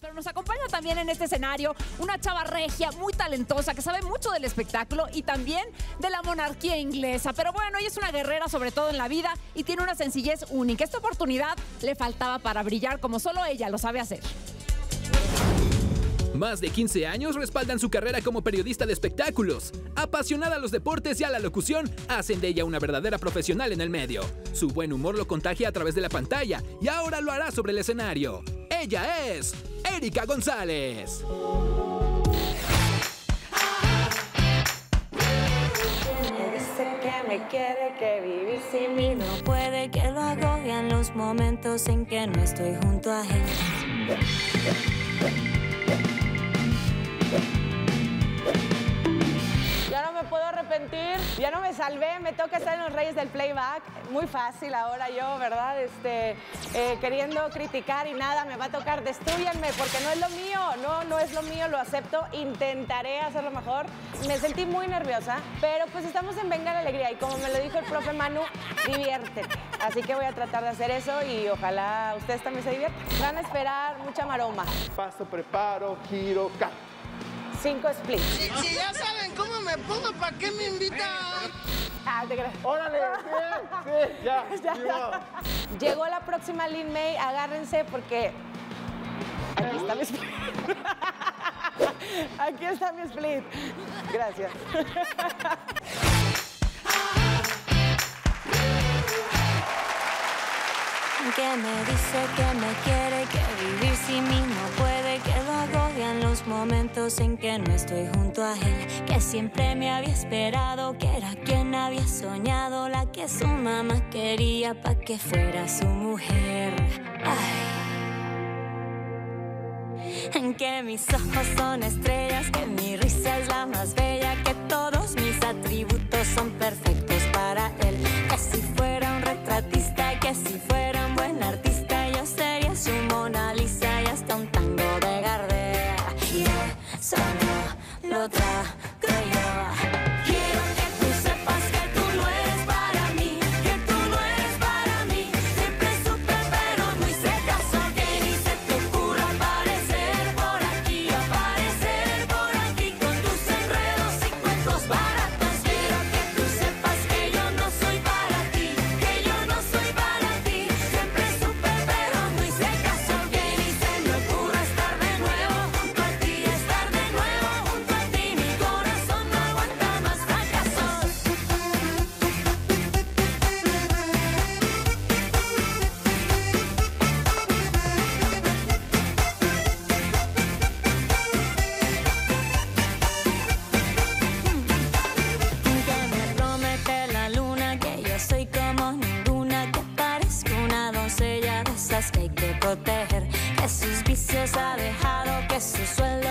Pero nos acompaña también en este escenario una chava regia, muy talentosa, que sabe mucho del espectáculo y también de la monarquía inglesa. Pero bueno, ella es una guerrera sobre todo en la vida y tiene una sencillez única. Esta oportunidad le faltaba para brillar como solo ella lo sabe hacer. Más de 15 años respaldan su carrera como periodista de espectáculos. Apasionada a los deportes y a la locución, hacen de ella una verdadera profesional en el medio. Su buen humor lo contagia a través de la pantalla y ahora lo hará sobre el escenario. Ella es Erika González. Me que vivir sin mí no puede, que lo los momentos en que no estoy junto a él. Ya no me salvé, me toca estar en los Reyes del Playback. Muy fácil ahora yo, ¿verdad? Este, eh, queriendo criticar y nada, me va a tocar, destruyanme porque no es lo mío, no, no es lo mío, lo acepto, intentaré hacerlo mejor. Me sentí muy nerviosa, pero pues estamos en Venga la Alegría y como me lo dijo el profe Manu, diviértete. Así que voy a tratar de hacer eso y ojalá ustedes también se diviertan. Van a esperar mucha maroma. Paso, preparo, giro, ca. Cinco splits. Si, si ya saben me pongo, ¿para qué me invitan? Ah, te creas. ¡Órale! Sí, sí, ya. Ya. ya. Llegó la próxima Lin May, agárrense porque aquí está mi split. Aquí está mi split. Gracias. Que me dice que me quiere, que vivir sin mí no puede, momentos en que no estoy junto a él, que siempre me había esperado, que era quien había soñado, la que su mamá quería para que fuera su mujer. Ay. En que mis ojos son estrellas, que mi risa es la más bella, que todos mis atributos son perfectos para él. Que si que sus vicios ha dejado, que su sueldo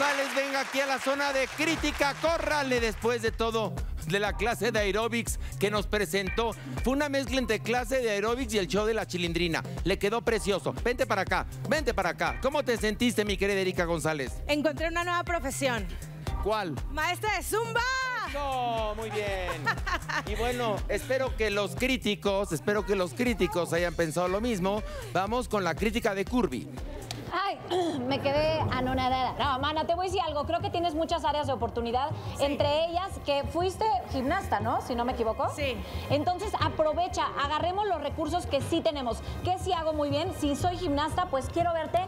González, venga aquí a la zona de crítica. Córrale después de todo de la clase de aeróbics que nos presentó. Fue una mezcla entre clase de aeróbics y el show de la chilindrina. Le quedó precioso. Vente para acá, vente para acá. ¿Cómo te sentiste, mi querida Erika González? Encontré una nueva profesión. ¿Cuál? Maestra de Zumba. Eso, muy bien. Y bueno, espero que los críticos, espero que los críticos hayan pensado lo mismo. Vamos con la crítica de Curvy. Ay, me quedé anonadada. No, mana, te voy a decir algo. Creo que tienes muchas áreas de oportunidad. Entre ellas, que fuiste gimnasta, ¿no? Si no me equivoco. Sí. Entonces, aprovecha, agarremos los recursos que sí tenemos. ¿Qué sí hago muy bien? Si soy gimnasta, pues quiero verte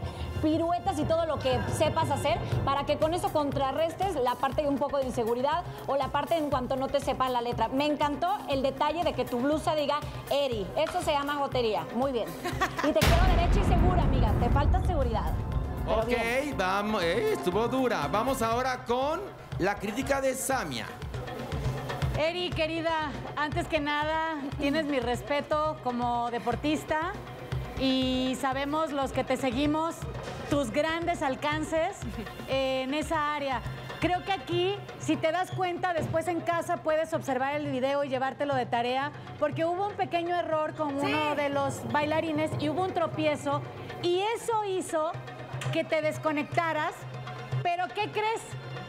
piruetas y todo lo que sepas hacer para que con eso contrarrestes la parte de un poco de inseguridad o la parte en cuanto no te sepas la letra. Me encantó el detalle de que tu blusa diga Eri. Eso se llama gotería. Muy bien. Y te quiero derecha y segura, amiga. Te falta seguridad. Pero Ok, bien. vamos, eh, estuvo dura. Vamos ahora con la crítica de Samia. Eri, querida, antes que nada, tienes mi respeto como deportista y sabemos los que te seguimos tus grandes alcances en esa área. Creo que aquí, si te das cuenta, después en casa puedes observar el video y llevártelo de tarea, porque hubo un pequeño error con uno de los bailarines y hubo un tropiezo, y eso hizo que te desconectaras, pero ¿qué crees?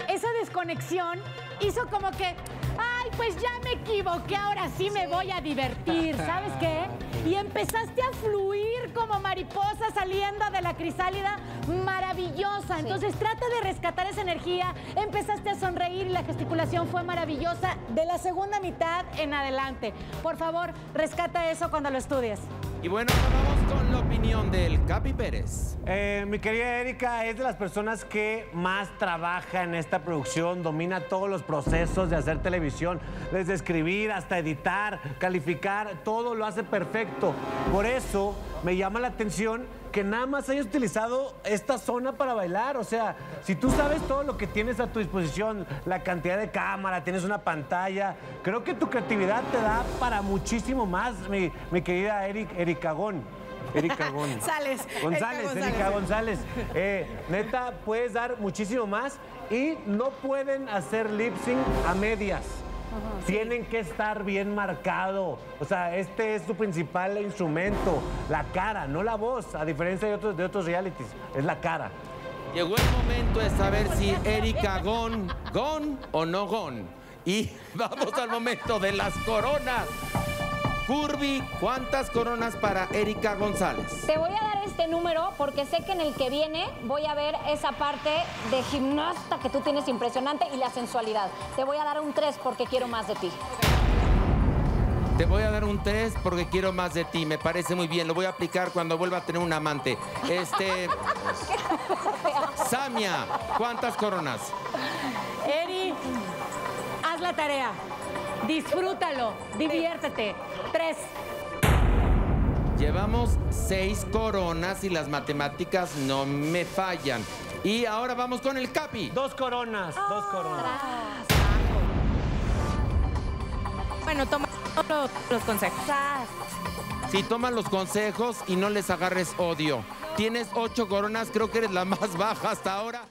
Esa desconexión hizo como que, ay, pues ya me equivoqué, ahora sí me voy a divertir, ¿sabes qué? Y empezaste a fluir como mariposa saliendo de la crisálida maravillosa. Entonces trata de rescatar esa energía, empezaste a sonreír y la gesticulación fue maravillosa de la segunda mitad en adelante. Por favor, rescata eso cuando lo estudies. Y bueno, vamos con la opinión del Capi Pérez. Eh, mi querida Erika es de las personas que más trabaja en esta producción, domina todos los procesos de hacer televisión, desde escribir hasta editar, calificar, todo lo hace perfecto. Por eso me llama la atención que nada más hayas utilizado esta zona para bailar. O sea, si tú sabes todo lo que tienes a tu disposición, la cantidad de cámara, tienes una pantalla, creo que tu creatividad te da para muchísimo más, mi, mi querida Eric, Erika Gon. Erika Gon. González. González, Erika Erika González. González. Eh, neta, puedes dar muchísimo más y no pueden hacer lip sync a medias. Tienen que estar bien marcado. O sea, este es su principal instrumento, la cara, no la voz, a diferencia de otros, de otros realities, es la cara. Llegó el momento de saber si Erika Gon, Gon o no Gon. Y vamos al momento de las coronas. Curvy, ¿cuántas coronas para Erika González? Te voy a dar este número porque sé que en el que viene voy a ver esa parte de gimnasta que tú tienes impresionante y la sensualidad. Te voy a dar un 3 porque quiero más de ti. Te voy a dar un 3 porque quiero más de ti. Me parece muy bien. Lo voy a aplicar cuando vuelva a tener un amante. Este. Samia, ¿cuántas coronas? Eri, haz la tarea. Disfrútalo, diviértete. Tres. Llevamos seis coronas y las matemáticas no me fallan. Y ahora vamos con el Capi. Dos coronas, dos coronas. Bueno, toma los, los consejos. Si toman los consejos y no les agarres odio. Tienes ocho coronas, creo que eres la más baja hasta ahora.